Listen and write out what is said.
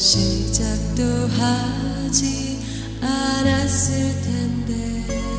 시작도 하지 않았을 텐데.